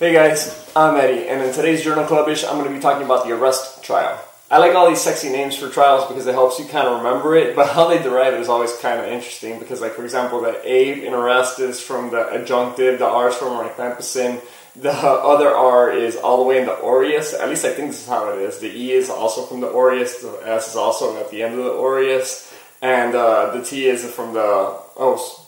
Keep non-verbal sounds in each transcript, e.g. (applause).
Hey guys, I'm Eddie, and in today's Journal Clubbish, I'm going to be talking about the arrest trial. I like all these sexy names for trials because it helps you kind of remember it, but how they derive it is always kind of interesting because, like, for example, the A in arrest is from the adjunctive, the R is from rifampicin, the other R is all the way in the aureus. At least I think this is how it is. The E is also from the aureus, the S is also at the end of the aureus, and uh, the T is from the, oh,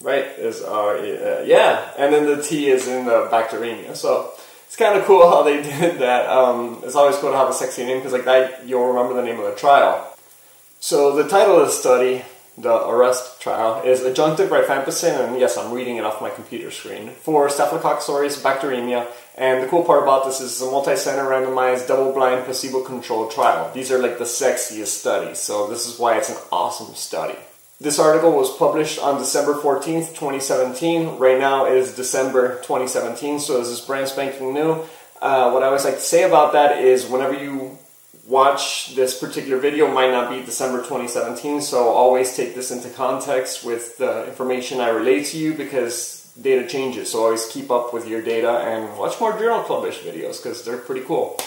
right? Is uh, yeah, and then the T is in the bacteremia. So it's kind of cool how they (laughs) did that. Um, it's always cool to have a sexy name because like that you'll remember the name of the trial. So the title of the study, the arrest trial, is adjunctive rifampicin, and yes, I'm reading it off my computer screen for Staphylococcus aureus bacteremia. And the cool part about this is it's a multi-center randomized double-blind placebo-controlled trial. These are like the sexiest studies, so this is why it's an awesome study. This article was published on December 14th, 2017. Right now it is December 2017, so this is brand spanking new. Uh, what I always like to say about that is whenever you watch this particular video might not be December 2017, so always take this into context with the information I relate to you because data changes. So always keep up with your data and watch more Journal Clubbish videos because they're pretty cool.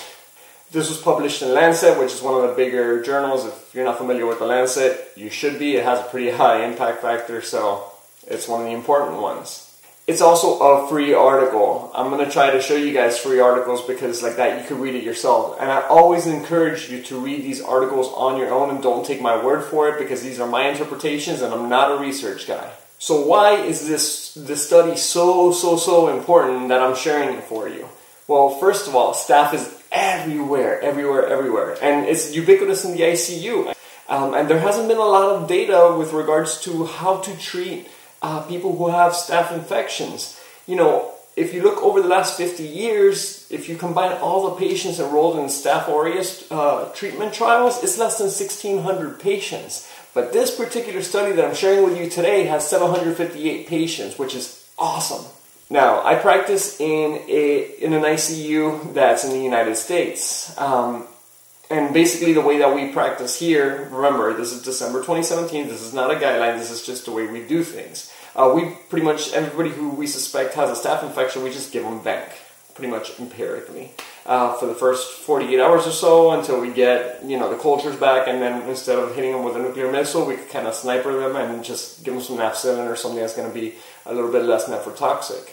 This was published in Lancet, which is one of the bigger journals. If you're not familiar with the Lancet, you should be. It has a pretty (laughs) high impact factor, so it's one of the important ones. It's also a free article. I'm going to try to show you guys free articles because like that you can read it yourself. And I always encourage you to read these articles on your own and don't take my word for it because these are my interpretations and I'm not a research guy. So why is this this study so so so important that I'm sharing it for you? Well, first of all, staph is everywhere, everywhere, everywhere. And it's ubiquitous in the ICU. Um, and there hasn't been a lot of data with regards to how to treat uh, people who have staph infections. You know, if you look over the last 50 years, if you combine all the patients enrolled in Staph aureus uh, treatment trials, it's less than 1,600 patients. But this particular study that I'm sharing with you today has 758 patients, which is awesome. Now, I practice in a in an ICU that's in the United States. Um, and basically, the way that we practice here, remember, this is December 2017, this is not a guideline, this is just the way we do things. Uh, we pretty much, everybody who we suspect has a staph infection, we just give them vanc, pretty much empirically, uh, for the first 48 hours or so until we get, you know, the cultures back, and then instead of hitting them with a nuclear missile, we kind of sniper them and just give them some nafcillin or something that's going to be a little bit less nephrotoxic.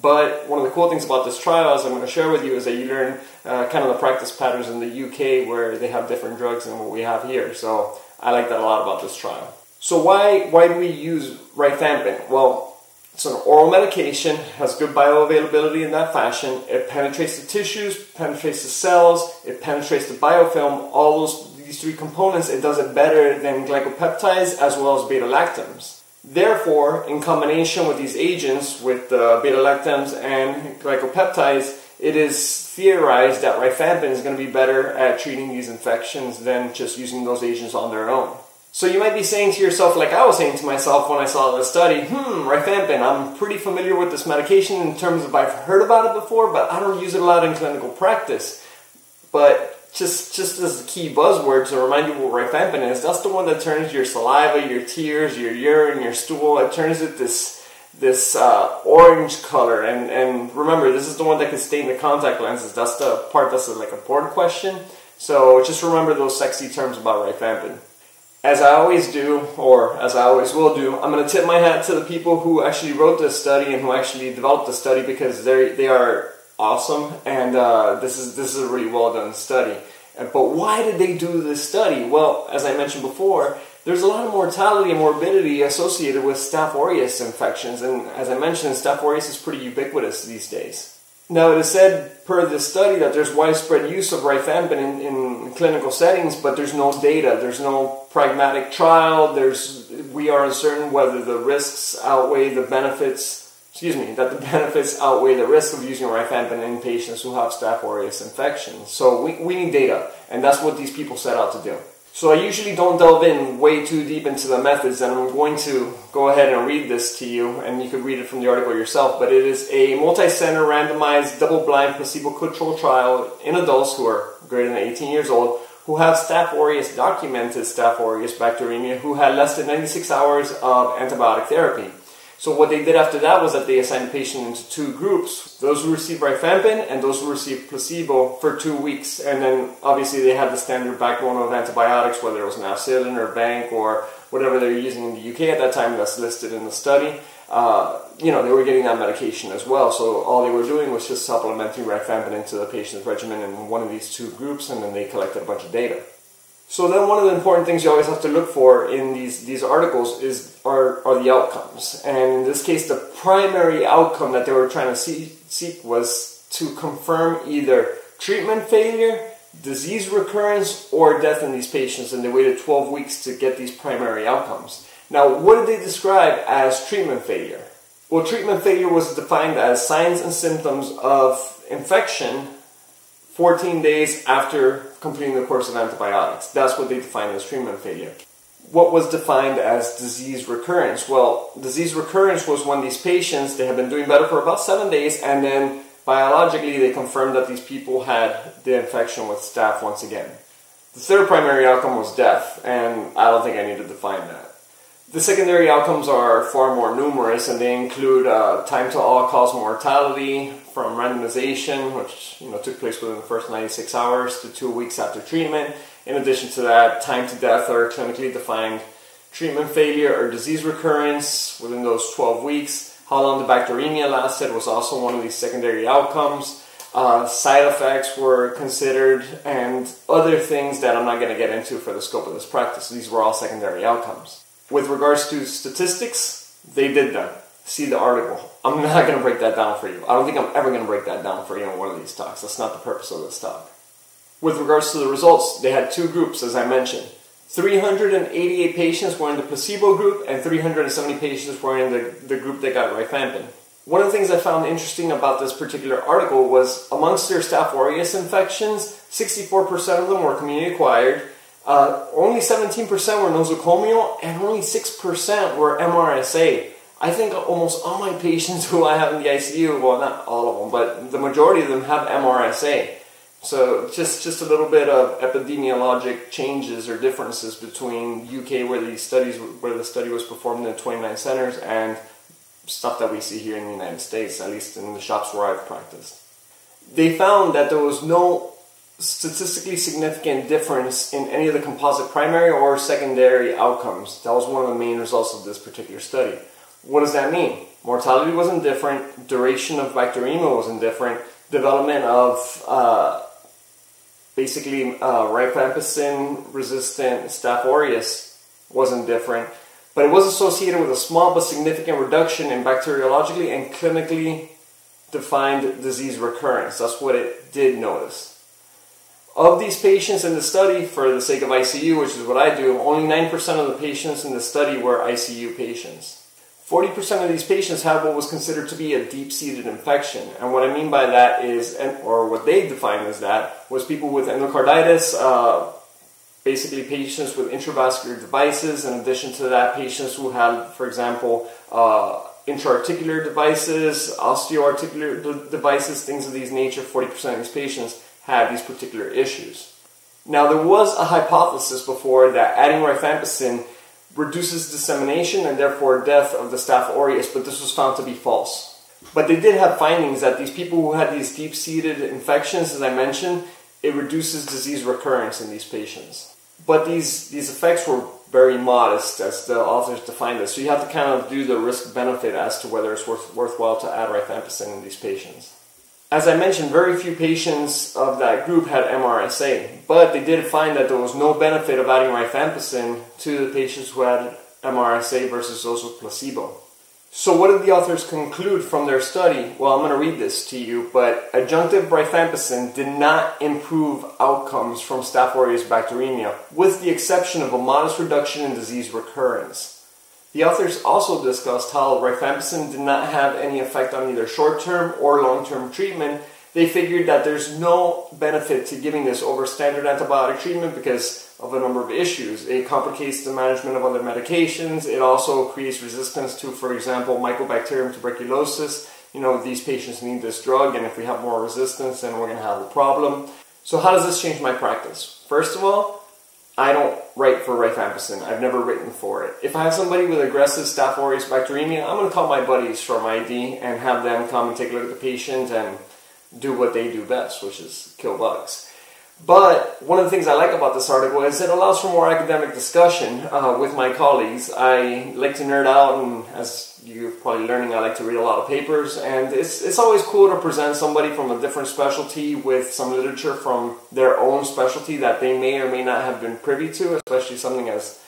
But one of the cool things about this trial, as I'm going to share with you, is that you learn uh, kind of the practice patterns in the UK where they have different drugs than what we have here. So I like that a lot about this trial. So why why do we use rifampin? Well, it's an oral medication, has good bioavailability in that fashion. It penetrates the tissues, penetrates the cells, it penetrates the biofilm. All those these three components, it does it better than glycopeptides as well as beta lactams. Therefore, in combination with these agents, with the beta-lactams and glycopeptides, it is theorized that rifampin is going to be better at treating these infections than just using those agents on their own. So you might be saying to yourself, like I was saying to myself when I saw this study, hmm, rifampin, I'm pretty familiar with this medication in terms of I've heard about it before, but I don't use it a lot in clinical practice. But just just as key buzzword to remind you what rifampin is, that's the one that turns your saliva, your tears, your urine, your stool, it turns it this this uh, orange color. And and remember, this is the one that can stain the contact lenses. That's the part that's a, like a board question. So just remember those sexy terms about rifampin. As I always do, or as I always will do, I'm going to tip my hat to the people who actually wrote this study and who actually developed the study because they they are awesome, and uh, this is this is a really well done study. But why did they do this study? Well, as I mentioned before, there's a lot of mortality and morbidity associated with Staph aureus infections, and as I mentioned, Staph aureus is pretty ubiquitous these days. Now, it is said per this study that there's widespread use of rifampin in, in clinical settings, but there's no data, there's no pragmatic trial. There's we are uncertain whether the risks outweigh the benefits excuse me, that the benefits outweigh the risk of using rifampin in patients who have Staph aureus infection. So we, we need data, and that's what these people set out to do. So I usually don't delve in way too deep into the methods, and I'm going to go ahead and read this to you, and you can read it from the article yourself. But it is a multi-center randomized double-blind placebo-controlled trial in adults who are greater than 18 years old who have Staph aureus, documented Staph aureus bacteremia, who had less than 96 hours of antibiotic therapy. So what they did after that was that they assigned the patient into two groups: those who received rifampin and those who received placebo for two weeks. And then obviously they had the standard backbone of antibiotics, whether it was nafcillin or vanc or whatever they're using in the UK at that time that's listed in the study. Uh, you know, they were getting that medication as well. So all they were doing was just supplementing rifampin into the patient's regimen in one of these two groups, and then they collected a bunch of data. So then one of the important things you always have to look for in these, these articles is are, are the outcomes. And in this case, the primary outcome that they were trying to see, seek was to confirm either treatment failure, disease recurrence, or death in these patients. And they waited 12 weeks to get these primary outcomes. Now, what did they describe as treatment failure? Well, treatment failure was defined as signs and symptoms of infection 14 days after completing the course of antibiotics. That's what they defined as treatment failure. What was defined as disease recurrence? Well, disease recurrence was when these patients, they had been doing better for about seven days, and then biologically they confirmed that these people had the infection with staph once again. The third primary outcome was death, and I don't think I need to define that. The secondary outcomes are far more numerous, and they include uh, time to all-cause mortality from randomization, which you know took place within the first 96 hours to two weeks after treatment. In addition to that, time to death or clinically defined treatment failure or disease recurrence within those 12 weeks. How long the bacteremia lasted was also one of these secondary outcomes. Uh, side effects were considered, and other things that I'm not going to get into for the scope of this practice. These were all secondary outcomes. With regards to statistics, they did them. See the article. I'm not going to break that down for you. I don't think I'm ever going to break that down for you in one of these talks. That's not the purpose of this talk. With regards to the results, they had two groups, as I mentioned. 388 patients were in the placebo group, and 370 patients were in the, the group that got rifampin. One of the things I found interesting about this particular article was amongst their Staph aureus infections, 64% of them were community acquired, uh, only 17% were nosocomial and only 6% were MRSA. I think almost all my patients (laughs) who I have in the ICU, well, not all of them, but the majority of them have MRSA. So just just a little bit of epidemiologic changes or differences between UK, where these studies, where the study was performed in 29 centers, and stuff that we see here in the United States, at least in the shops where I've practiced. They found that there was no statistically significant difference in any of the composite primary or secondary outcomes. That was one of the main results of this particular study. What does that mean? Mortality wasn't different, duration of bacteremia was indifferent, development of uh, basically uh, rifampicin resistant Staph aureus wasn't different, but it was associated with a small but significant reduction in bacteriologically and clinically defined disease recurrence. That's what it did notice. Of these patients in the study, for the sake of ICU, which is what I do, only 9% of the patients in the study were ICU patients. 40% of these patients had what was considered to be a deep-seated infection. And what I mean by that is, or what they defined as that, was people with endocarditis, uh, basically patients with intravascular devices. In addition to that, patients who had, for example, uh, intraarticular devices, osteoarticular devices, things of these nature, 40% of these patients had these particular issues. Now, there was a hypothesis before that adding rifampicin reduces dissemination and therefore death of the Staph aureus, but this was found to be false. But they did have findings that these people who had these deep seated infections, as I mentioned, it reduces disease recurrence in these patients. But these, these effects were very modest, as the authors defined it. So you have to kind of do the risk benefit as to whether it's worth, worthwhile to add rifampicin in these patients. As I mentioned, very few patients of that group had MRSA, but they did find that there was no benefit of adding rifampicin to the patients who had MRSA versus those with placebo. So what did the authors conclude from their study? Well, I'm going to read this to you, but adjunctive rifampicin did not improve outcomes from Staph aureus bacteremia, with the exception of a modest reduction in disease recurrence. The authors also discussed how rifampicin did not have any effect on either short-term or long-term treatment. They figured that there's no benefit to giving this over standard antibiotic treatment because of a number of issues. It complicates the management of other medications. It also creates resistance to, for example, Mycobacterium tuberculosis. You know, these patients need this drug, and if we have more resistance, then we're going to have a problem. So how does this change my practice? First of all, I don't write for Rife rifampicin. I've never written for it. If I have somebody with aggressive Staph aureus bacteremia, I'm going to call my buddies from ID and have them come and take a look at the patient and do what they do best, which is kill bugs. But one of the things I like about this article is it allows for more academic discussion uh, with my colleagues. I like to nerd out, and as you're probably learning, I like to read a lot of papers. And it's, it's always cool to present somebody from a different specialty with some literature from their own specialty that they may or may not have been privy to, especially something as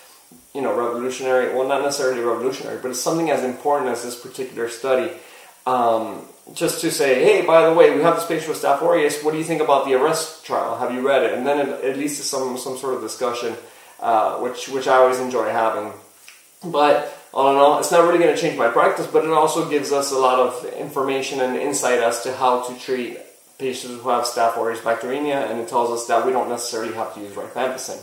you know revolutionary. Well, not necessarily revolutionary, but it's something as important as this particular study. Um, just to say, hey, by the way, we have this patient with Staph aureus. What do you think about the arrest trial? Have you read it? And then it, at least some some sort of discussion, uh, which which I always enjoy having. But all in all, it's not really going to change my practice, but it also gives us a lot of information and insight as to how to treat patients who have Staph aureus bacteremia, and it tells us that we don't necessarily have to use rifampicin.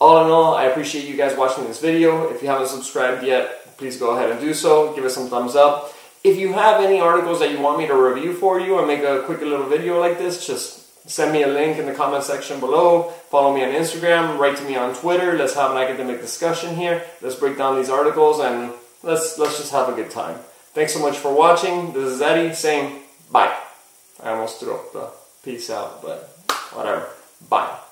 All in all, I appreciate you guys watching this video. If you haven't subscribed yet, please go ahead and do so. Give us some thumbs up. If you have any articles that you want me to review for you and make a quick little video like this, just send me a link in the comment section below. Follow me on Instagram, write to me on Twitter. Let's have an academic discussion here. Let's break down these articles and let's let's just have a good time. Thanks so much for watching. This is Eddie saying bye. I almost up the peace out, but whatever. Bye.